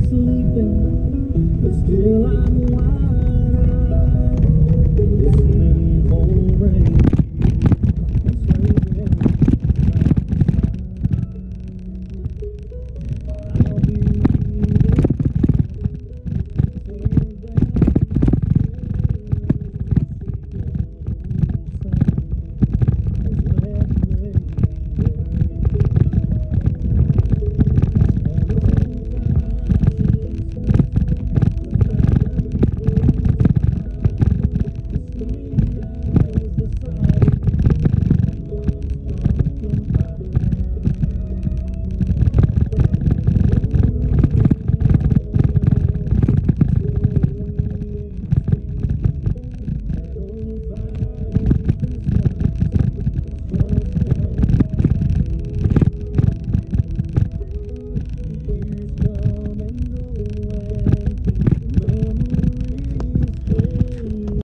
sleeping, but still I'm wild.